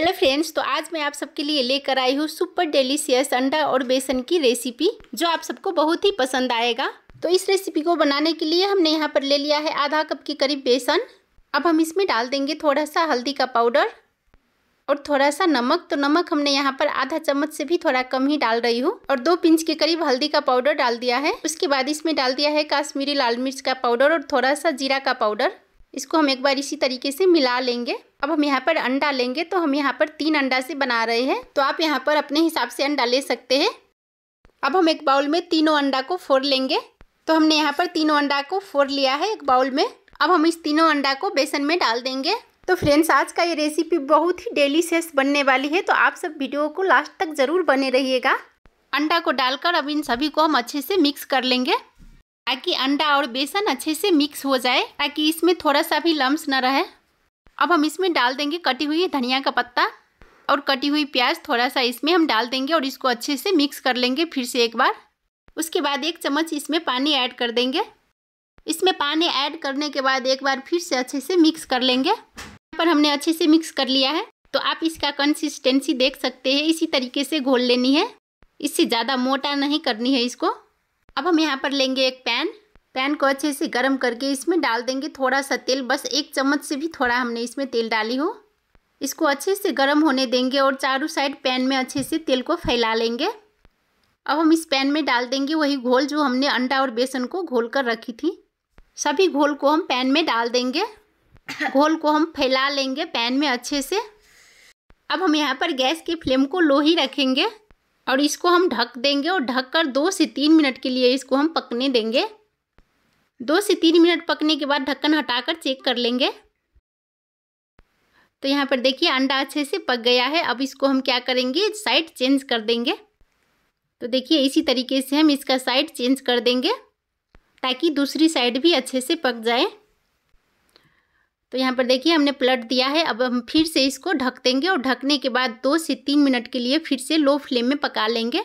Hello friends तो आज मैं आप सबके लिए लेकर आई हूँ सुपर डेलीशियस अंडा और बेसन की रेसिपी, जो आप सबको बहुत ही पसंद आएगा। तो इस रेसिपी को बनाने के लिए हमने यहाँ पर ले लिया है आधा कप के करीब बेसन। अब हम इसमें डाल देंगे थोड़ा सा हल्दी का पाउडर और थोड़ा सा नमक। तो नमक हमने यहाँ पर आधा चम्मच से भी थोड़ा कम ही डाल रही हूँ और दो पिंच के करीब हल्दी का पाउडर डाल दिया है। उसके बाद इसमें डाल दिया है काश्मीरी लाल मिर्च का पाउडर और थोड़ा सा जीरा का पाउडर। इसको हम एक बार इसी तरीके से मिला लेंगे। अब हम यहाँ पर अंडा लेंगे तो हम यहाँ पर तीन अंडा से बना रहे हैं। तो आप यहाँ पर अपने हिसाब से अंडा ले सकते हैं। अब हम एक बाउल में तीनों अंडा को फोड़ लेंगे। तो हमने यहाँ पर तीनों अंडा को फोड़ लिया है एक बाउल में। अब हम इस तीनों अंडा को बेसन में डाल देंगे। तो फ्रेंड्स, आज का ये रेसिपी बहुत ही डेलीशियस बनने वाली है तो आप सब वीडियो को लास्ट तक ज़रूर बने रहिएगा। अंडा को डालकर अब इन सभी को हम अच्छे से मिक्स कर लेंगे। ताकि अंडा और बेसन अच्छे से मिक्स हो जाए, ताकि इसमें थोड़ा सा भी लम्स न रहे। अब हम इसमें डाल देंगे कटी हुई धनिया का पत्ता और कटी हुई प्याज थोड़ा सा इसमें हम डाल देंगे और इसको अच्छे से मिक्स कर लेंगे फिर से एक बार। उसके बाद एक चम्मच इसमें पानी ऐड कर देंगे। इसमें पानी ऐड करने के बाद एक बार फिर से अच्छे से मिक्स कर लेंगे। पर हमने अच्छे से मिक्स कर लिया है। तो आप इसका कंसिस्टेंसी देख सकते हैं। इसी तरीके से घोल लेनी है। इससे ज़्यादा मोटा नहीं करनी है इसको। अब हम यहाँ पर लेंगे एक पैन। पैन को अच्छे से गर्म करके इसमें डाल देंगे थोड़ा सा तेल। बस एक चम्मच से भी थोड़ा हमने इसमें तेल डाली हो। इसको अच्छे से गर्म होने देंगे और चारों साइड पैन में अच्छे से तेल को फैला लेंगे। अब हम इस पैन में डाल देंगे वही घोल जो हमने अंडा और बेसन को घोल कर रखी थी। सभी घोल को हम पैन में डाल देंगे। घोल को हम फैला लेंगे पैन में अच्छे से। अब हम यहाँ पर गैस की फ्लेम को लो ही रखेंगे। और इसको हम ढक देंगे और ढक कर दो से तीन मिनट के लिए इसको हम पकने देंगे। दो से तीन मिनट पकने के बाद ढक्कन हटाकर चेक कर लेंगे। तो यहाँ पर देखिए अंडा अच्छे से पक गया है। अब इसको हम क्या करेंगे? साइड चेंज कर देंगे। तो देखिए इसी तरीके से हम इसका साइड चेंज कर देंगे ताकि दूसरी साइड भी अच्छे से पक जाए। तो यहाँ पर देखिए, हमने पलट दिया है। अब हम फिर से इसको ढक देंगे और ढकने के बाद दो से तीन मिनट के लिए फिर से लो फ्लेम में पका लेंगे।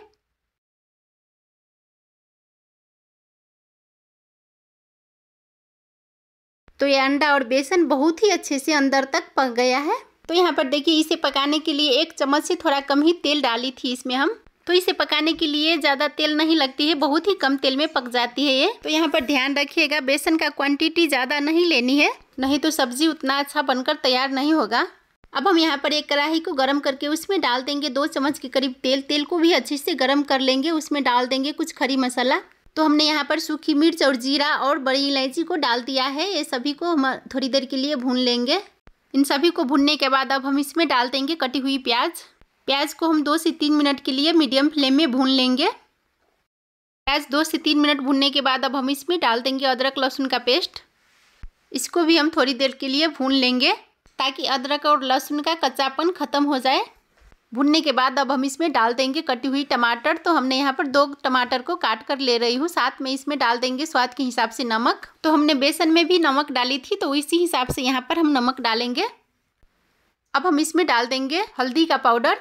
तो ये अंडा और बेसन बहुत ही अच्छे से अंदर तक पक गया है। तो यहाँ पर देखिए, इसे पकाने के लिए एक चम्मच से थोड़ा कम ही तेल डाली थी इसमें हम। तो इसे पकाने के लिए ज़्यादा तेल नहीं लगती है, बहुत ही कम तेल में पक जाती है ये। तो यहाँ पर ध्यान रखिएगा, बेसन का क्वांटिटी ज़्यादा नहीं लेनी है, नहीं तो सब्ज़ी उतना अच्छा बनकर तैयार नहीं होगा। अब हम यहाँ पर एक कढ़ाई को गर्म करके उसमें डाल देंगे, दो चम्मच के करीब तेल। तेल को भी अच्छे से गर्म कर लेंगे, उसमें डाल देंगे कुछ खरी मसाला। तो हमने यहाँ पर सूखी मिर्च और जीरा और बड़ी इलायची को डाल दिया है, ये सभी को हम थोड़ी देर के लिए भून लेंगे। इन सभी को भूनने के बाद अब हम इसमें डाल देंगे कटी हुई प्याज। प्याज को हम दो से तीन मिनट के लिए मीडियम फ्लेम में भून लेंगे। प्याज दो से तीन मिनट भूनने के बाद अब हम इसमें डाल देंगे अदरक लहसुन का पेस्ट। इसको भी हम थोड़ी देर के लिए भून लेंगे ताकि अदरक और लहसुन का कच्चापन ख़त्म हो जाए। भुनने के बाद अब हम इसमें डाल देंगे कटी हुई टमाटर। तो हमने यहाँ पर दो टमाटर को काट कर ले रही हूँ। साथ में इसमें डाल देंगे स्वाद के हिसाब से नमक। तो हमने बेसन में भी नमक डाली थी तो इसी हिसाब से यहाँ पर हम नमक डालेंगे। अब हम इसमें डाल देंगे हल्दी का पाउडर।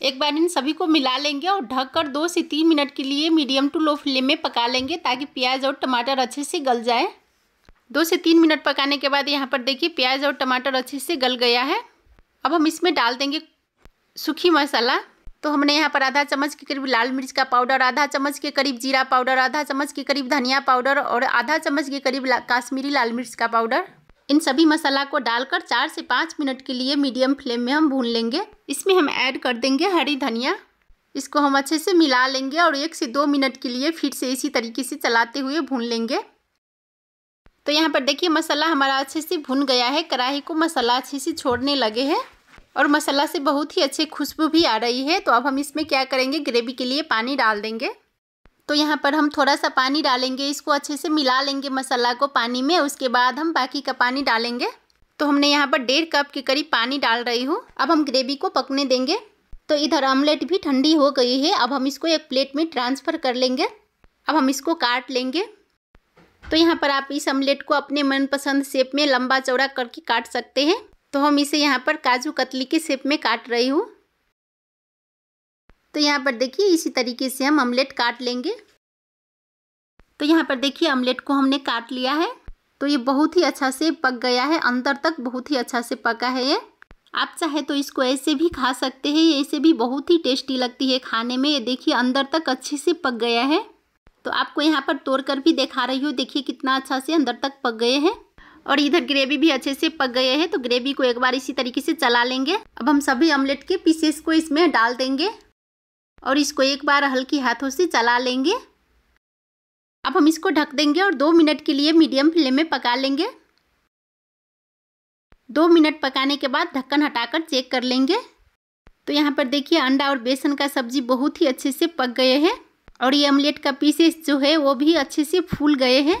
एक बार इन सभी को मिला लेंगे और ढककर दो से तीन मिनट के लिए मीडियम टू लो फ्लेम में पका लेंगे ताकि प्याज और टमाटर अच्छे से गल जाए। दो से तीन मिनट पकाने के बाद यहाँ पर देखिए प्याज और टमाटर अच्छे से गल गया है। अब हम इसमें डाल देंगे सूखी मसाला। तो हमने यहाँ पर आधा चम्मच के करीब लाल मिर्च का पाउडर, आधा चम्मच के करीब जीरा पाउडर, आधा चम्मच के करीब धनिया पाउडर और आधा चम्मच के करीब काश्मीरी लाल मिर्च का पाउडर। इन सभी मसाला को डालकर चार से पाँच मिनट के लिए मीडियम फ्लेम में हम भून लेंगे। इसमें हम ऐड कर देंगे हरी धनिया। इसको हम अच्छे से मिला लेंगे और एक से दो मिनट के लिए फिर से इसी तरीके से चलाते हुए भून लेंगे। तो यहाँ पर देखिए मसाला हमारा अच्छे से भुन गया है। कढ़ाई को मसाला अच्छे से छोड़ने लगे हैं और मसाला से बहुत ही अच्छी खुशबू भी आ रही है। तो अब हम इसमें क्या करेंगे? ग्रेवी के लिए पानी डाल देंगे। तो यहाँ पर हम थोड़ा सा पानी डालेंगे, इसको अच्छे से मिला लेंगे मसाला को पानी में, उसके बाद हम बाकी का पानी डालेंगे। तो हमने यहाँ पर डेढ़ कप के करीब पानी डाल रही हूँ। अब हम ग्रेवी को पकने देंगे। तो इधर ऑमलेट भी ठंडी हो गई है, अब हम इसको एक प्लेट में ट्रांसफ़र कर लेंगे। अब हम इसको काट लेंगे। तो यहाँ पर आप इस ऑमलेट को अपने मनपसंद शेप में लंबा चौड़ा करके काट सकते हैं। तो हम इसे यहाँ पर काजू कतली के शेप में काट रही हूँ। तो यहाँ पर देखिए, इसी तरीके से हम ऑमलेट काट लेंगे। तो यहाँ पर देखिए ऑमलेट को हमने काट लिया है। तो ये बहुत ही अच्छा से पक गया है। अंदर तक बहुत ही अच्छा से पका है ये। आप चाहे तो इसको ऐसे भी खा सकते हैं। ये ऐसे भी बहुत ही टेस्टी लगती है खाने में। ये देखिए, अंदर तक अच्छे से पक गया है। तो आपको यहाँ पर तोड़ कर भी दिखा रही हूँ। देखिए कितना अच्छा से अंदर तक पक गए हैं। और इधर ग्रेवी भी अच्छे से पक गए हैं। तो ग्रेवी को एक बार इसी तरीके से चला लेंगे। अब हम सभी ऑमलेट के पीसेस को इसमें डाल देंगे। और इसको एक बार हल्की हाथों से चला लेंगे। अब हम इसको ढक देंगे और दो मिनट के लिए मीडियम फ्लेम में पका लेंगे। दो मिनट पकाने के बाद ढक्कन हटाकर चेक कर लेंगे। तो यहाँ पर देखिए, अंडा और बेसन का सब्ज़ी बहुत ही अच्छे से पक गए हैं और ये ऑमलेट का पीसेस जो है वो भी अच्छे से फूल गए हैं।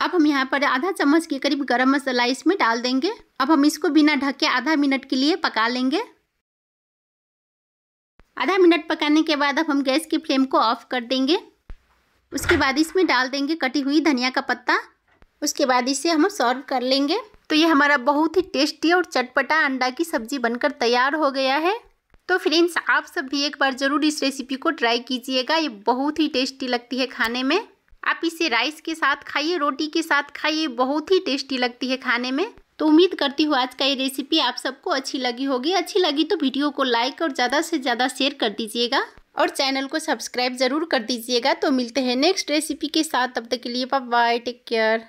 अब हम यहाँ पर आधा चम्मच के करीब गरम मसाला इसमें डाल देंगे। अब हम इसको बिना ढके आधा मिनट के लिए पका लेंगे। आधा मिनट पकाने के बाद अब हम गैस की फ्लेम को ऑफ़ कर देंगे। उसके बाद इसमें डाल देंगे कटी हुई धनिया का पत्ता। उसके बाद इसे हम सर्व कर लेंगे। तो ये हमारा बहुत ही टेस्टी और चटपटा अंडा की सब्ज़ी बनकर तैयार हो गया है। तो फ्रेंड्स, आप सब भी एक बार ज़रूर इस रेसिपी को ट्राई कीजिएगा। ये बहुत ही टेस्टी लगती है खाने में। आप इसे राइस के साथ खाइए, रोटी के साथ खाइए, बहुत ही टेस्टी लगती है खाने में। तो उम्मीद करती हूँ आज का ये रेसिपी आप सबको अच्छी लगी होगी। अच्छी लगी तो वीडियो को लाइक और ज़्यादा से ज़्यादा शेयर कर दीजिएगा और चैनल को सब्सक्राइब ज़रूर कर दीजिएगा। तो मिलते हैं नेक्स्ट रेसिपी के साथ। तब तक के लिए बाय टेक केयर